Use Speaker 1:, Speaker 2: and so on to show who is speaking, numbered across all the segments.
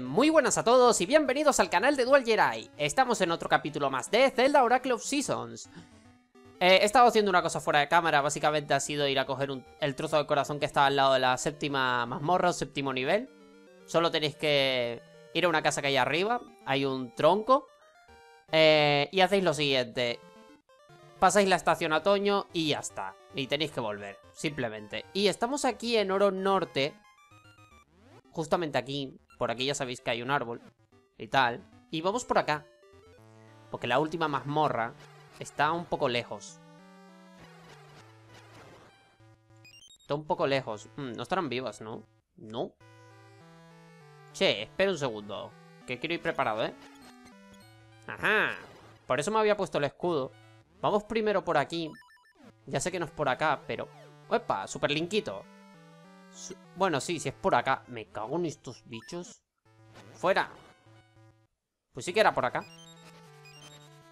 Speaker 1: Muy buenas a todos y bienvenidos al canal de Dual Jedi. Estamos en otro capítulo más de Zelda Oracle of Seasons. Eh, he estado haciendo una cosa fuera de cámara, básicamente ha sido ir a coger el trozo de corazón que estaba al lado de la séptima mazmorra o séptimo nivel. Solo tenéis que ir a una casa que hay arriba, hay un tronco. Eh, y hacéis lo siguiente. Pasáis la estación otoño y ya está. Y tenéis que volver, simplemente. Y estamos aquí en Oro Norte. Justamente aquí. Por aquí ya sabéis que hay un árbol. Y tal. Y vamos por acá. Porque la última mazmorra está un poco lejos. Está un poco lejos. Mm, no estarán vivas, ¿no? No. Che, espera un segundo. Que quiero ir preparado, ¿eh? Ajá. Por eso me había puesto el escudo. Vamos primero por aquí. Ya sé que no es por acá, pero... ¡Epa! Super linkito. Bueno, sí, si es por acá. Me cago en estos bichos. ¡Fuera! Pues sí que era por acá.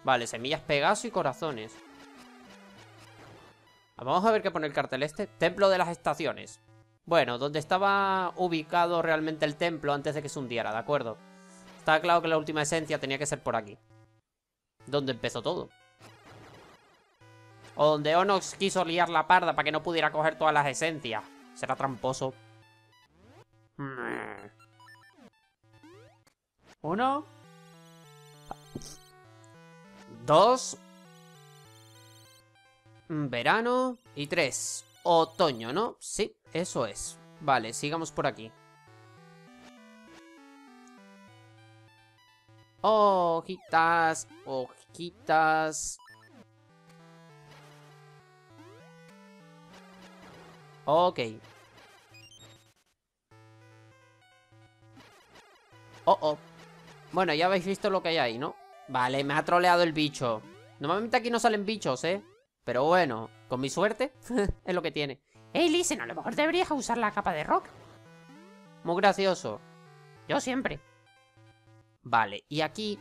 Speaker 1: Vale, semillas Pegaso y corazones. Vamos a ver qué pone el cartel este. Templo de las estaciones. Bueno, donde estaba ubicado realmente el templo antes de que se hundiera, ¿de acuerdo? Estaba claro que la última esencia tenía que ser por aquí. Donde empezó todo. O donde Onox quiso liar la parda para que no pudiera coger todas las esencias. Será tramposo. Uno. Dos. Verano. Y tres. Otoño, ¿no? Sí, eso es. Vale, sigamos por aquí. Hojitas, hojitas. Ok. Oh, oh. Bueno, ya habéis visto lo que hay ahí, ¿no? Vale, me ha troleado el bicho. Normalmente aquí no salen bichos, ¿eh? Pero bueno, con mi suerte, es lo que tiene.
Speaker 2: Hey, Listen, a lo mejor deberías usar la capa de rock.
Speaker 1: Muy gracioso.
Speaker 2: Yo siempre.
Speaker 1: Vale, y aquí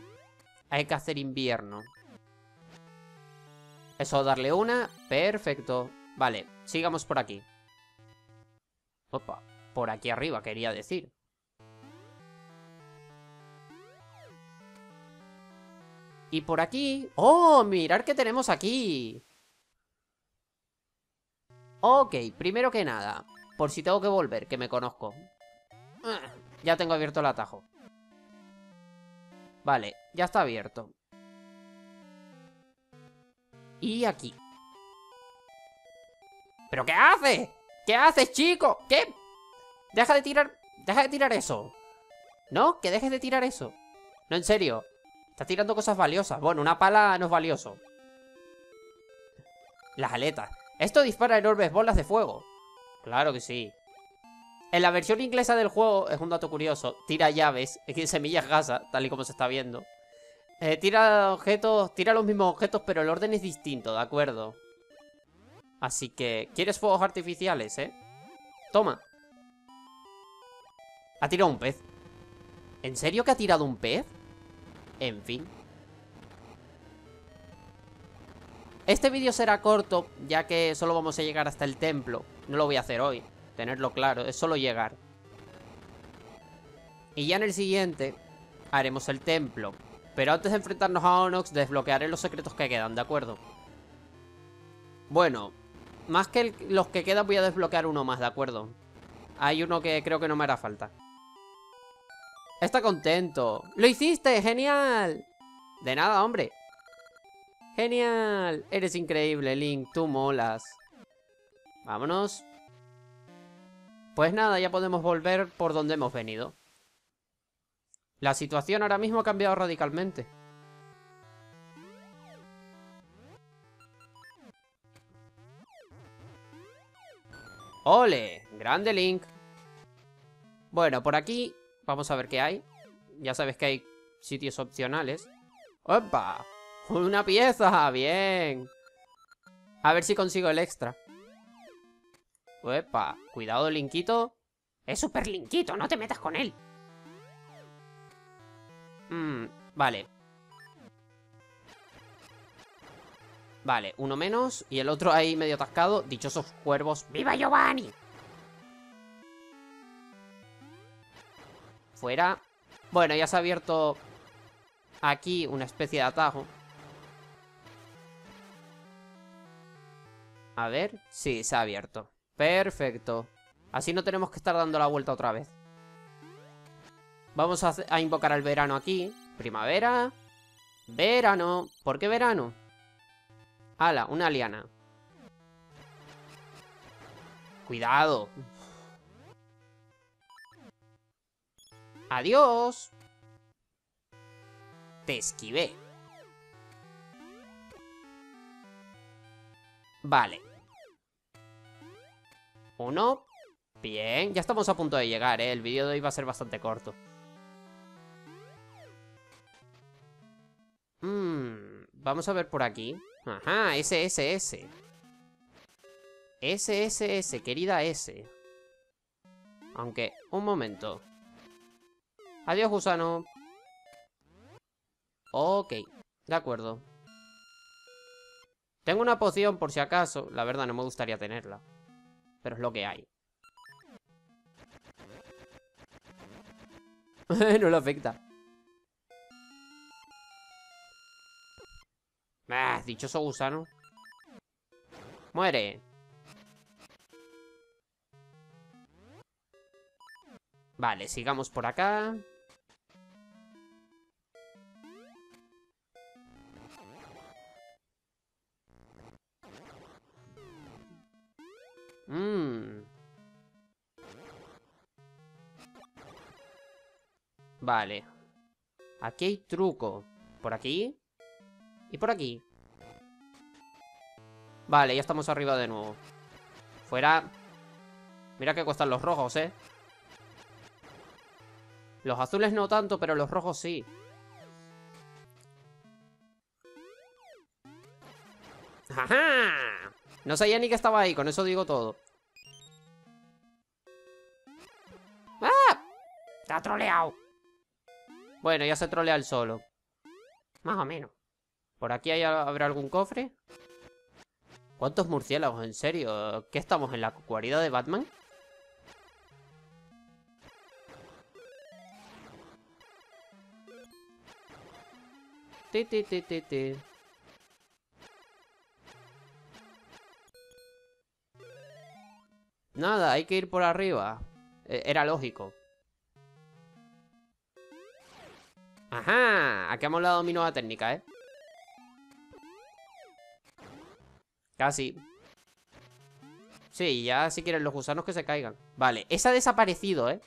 Speaker 1: hay que hacer invierno. Eso, darle una. Perfecto. Vale, sigamos por aquí. Opa, por aquí arriba quería decir. Y por aquí... ¡Oh! Mirar qué tenemos aquí. Ok, primero que nada, por si tengo que volver, que me conozco. Ah, ya tengo abierto el atajo. Vale, ya está abierto. Y aquí. ¿Pero qué hace? ¿Qué haces, chico? ¿Qué? Deja de tirar... Deja de tirar eso. ¿No? Que dejes de tirar eso. No, en serio. Estás tirando cosas valiosas. Bueno, una pala no es valioso. Las aletas. Esto dispara enormes bolas de fuego. Claro que sí. En la versión inglesa del juego, es un dato curioso, tira llaves, semillas gasa, tal y como se está viendo. Eh, tira objetos, tira los mismos objetos, pero el orden es distinto, ¿de acuerdo? Así que, ¿quieres fuegos artificiales, eh? Toma. Ha tirado un pez. ¿En serio que ha tirado un pez? En fin. Este vídeo será corto, ya que solo vamos a llegar hasta el templo. No lo voy a hacer hoy. Tenerlo claro, es solo llegar. Y ya en el siguiente haremos el templo. Pero antes de enfrentarnos a Onox, desbloquearé los secretos que quedan, ¿de acuerdo? Bueno, más que los que quedan voy a desbloquear uno más, ¿de acuerdo? Hay uno que creo que no me hará falta. Está contento. ¡Lo hiciste! ¡Genial! De nada, hombre. ¡Genial! Eres increíble, Link. Tú molas. Vámonos. Pues nada, ya podemos volver por donde hemos venido. La situación ahora mismo ha cambiado radicalmente. ¡Ole! Grande Link. Bueno, por aquí vamos a ver qué hay. Ya sabes que hay sitios opcionales. ¡Opa! ¡Una pieza! ¡Bien! A ver si consigo el extra. Uepa, cuidado, Linkito.
Speaker 2: Es super Linkito, no te metas con él.
Speaker 1: Mmm, vale. Vale, uno menos y el otro ahí medio atascado. Dichosos cuervos.
Speaker 2: ¡Viva Giovanni!
Speaker 1: Fuera. Bueno, ya se ha abierto aquí una especie de atajo. A ver, sí, se ha abierto. Perfecto. Así no tenemos que estar dando la vuelta otra vez. Vamos a, a invocar al verano aquí. Primavera. Verano. ¿Por qué verano? Ala, una liana. Cuidado. Adiós. Te esquivé. Vale. Uno. Bien, ya estamos a punto de llegar, ¿eh? El vídeo de hoy va a ser bastante corto. Mmm, vamos a ver por aquí. Ajá, SSS. SSS, querida S. Aunque, un momento. Adiós, gusano. Ok, de acuerdo. Tengo una poción por si acaso. La verdad, no me gustaría tenerla. Pero es lo que hay. no le afecta. Ah, dichoso gusano. Muere. Vale, sigamos por acá. Mmm. Vale. Aquí hay truco. ¿Por aquí? Y por aquí. Vale, ya estamos arriba de nuevo. Fuera. Mira que cuestan los rojos, ¿eh? Los azules no tanto, pero los rojos sí. ¡Ajá! No sabía ni que estaba ahí, con eso digo todo.
Speaker 2: ¡Ah! Te troleado.
Speaker 1: Bueno, ya se trolea el solo.
Speaker 2: Más o menos.
Speaker 1: ¿Por aquí hay, habrá algún cofre? ¿Cuántos murciélagos? ¿En serio? ¿Qué estamos en la guarida de Batman? Ti, ti, ti, ti, ti. Nada, hay que ir por arriba. E- Era lógico. Ajá, aquí hemos dado mi nueva técnica, ¿eh? Casi. Sí, ya si quieren los gusanos que se caigan. Vale, esa ha desaparecido, ¿eh?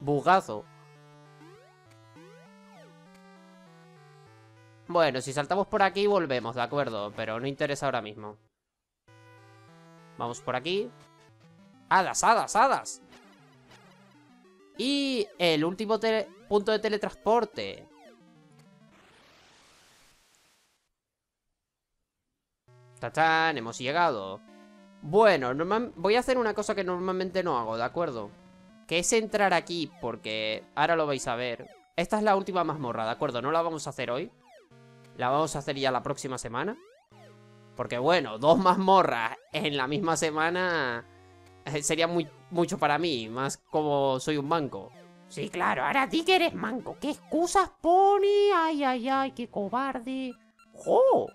Speaker 1: Bugazo. Bueno, si saltamos por aquí volvemos, de acuerdo. Pero no interesa ahora mismo. Vamos por aquí. ¡Hadas, hadas, hadas! Y el último punto de teletransporte. ¡Tachán! Hemos llegado. Bueno, voy a hacer una cosa que normalmente no hago, ¿de acuerdo? Que es entrar aquí, porque ahora lo vais a ver. Esta es la última mazmorra, ¿de acuerdo? No la vamos a hacer hoy. La vamos a hacer ya la próxima semana. Porque bueno, dos mazmorras en la misma semana eh, sería mucho para mí, más como soy un manco.
Speaker 2: Sí, claro, ahora di que eres manco. ¿Qué excusas pone? Ay, ay, ay, qué cobarde. ¡Jo!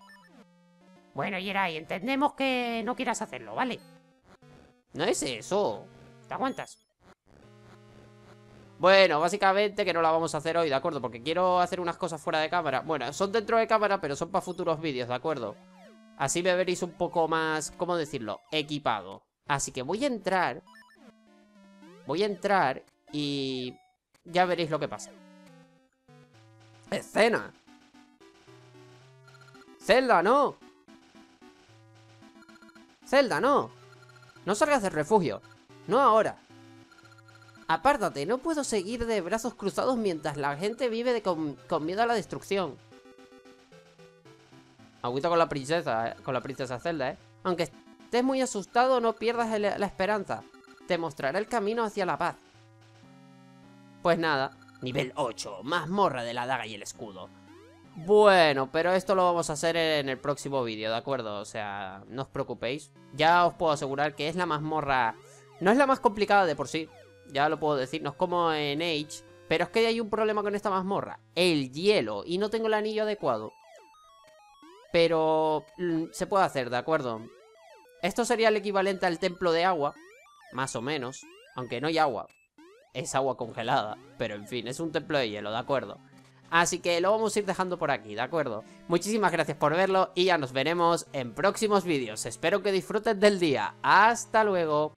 Speaker 2: Bueno, Yeray, entendemos que no quieras hacerlo, ¿vale?
Speaker 1: No es eso.
Speaker 2: ¿Te aguantas?
Speaker 1: Bueno, básicamente que no la vamos a hacer hoy, ¿de acuerdo? Porque quiero hacer unas cosas fuera de cámara. Bueno, son dentro de cámara, pero son para futuros vídeos, ¿de acuerdo? Así me veréis un poco más, ¿cómo decirlo? Equipado. Así que voy a entrar. Voy a entrar y ya veréis lo que pasa. ¡Escena! ¡Zelda, no! ¡Zelda, no! No salgas del refugio. No ahora. Apártate, no puedo seguir de brazos cruzados mientras la gente vive de con, miedo a la destrucción. Agüita con la princesa, eh, con la princesa Zelda, ¿eh? Aunque estés muy asustado, no pierdas la esperanza. Te mostrará el camino hacia la paz. Pues nada, nivel 8, mazmorra de la daga y el escudo. Bueno, pero esto lo vamos a hacer en el próximo vídeo, ¿de acuerdo? O sea, no os preocupéis. Ya os puedo asegurar que es la mazmorra... No es la más complicada de por sí, ya lo puedo decir. No es como en Age, Pero es que hay un problema con esta mazmorra. El hielo. Y no tengo el anillo adecuado. Pero mm, se puede hacer, ¿de acuerdo? Esto sería el equivalente al templo de agua. Más o menos. Aunque no hay agua. Es agua congelada. Pero en fin, es un templo de hielo, ¿de acuerdo? Así que lo vamos a ir dejando por aquí, ¿de acuerdo? Muchísimas gracias por verlo y ya nos veremos en próximos vídeos. Espero que disfruten del día. ¡Hasta luego!